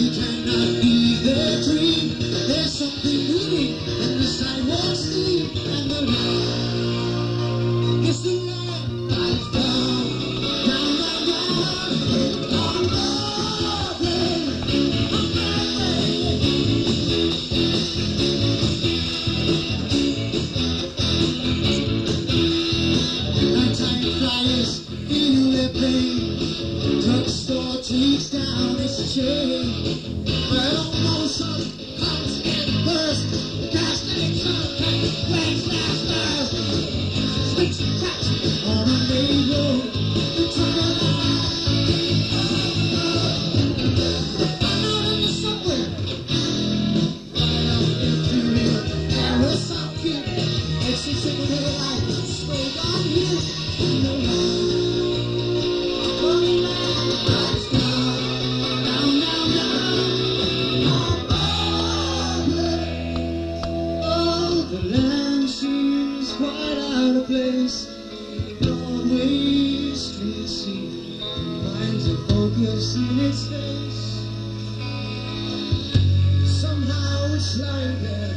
you cannot be their dream. There's something we. I almost up, I was burst. Somehow it's lying there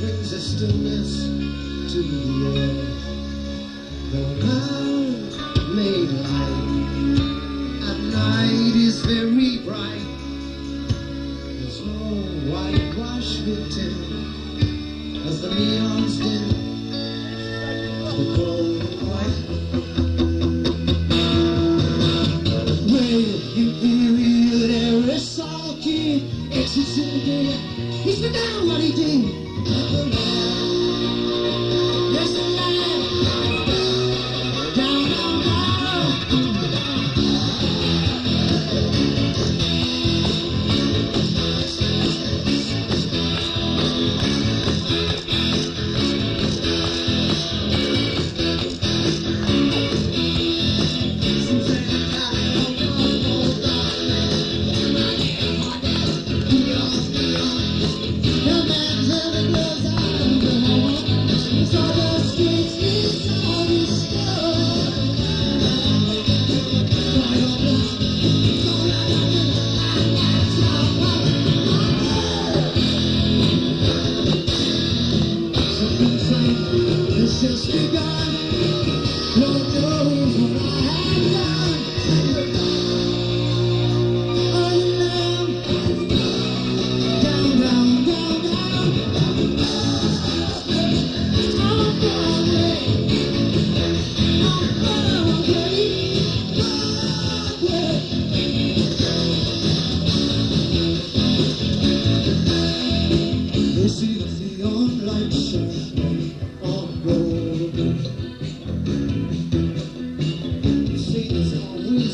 brings a stillness to the earth. The man made light. He's been down what he did.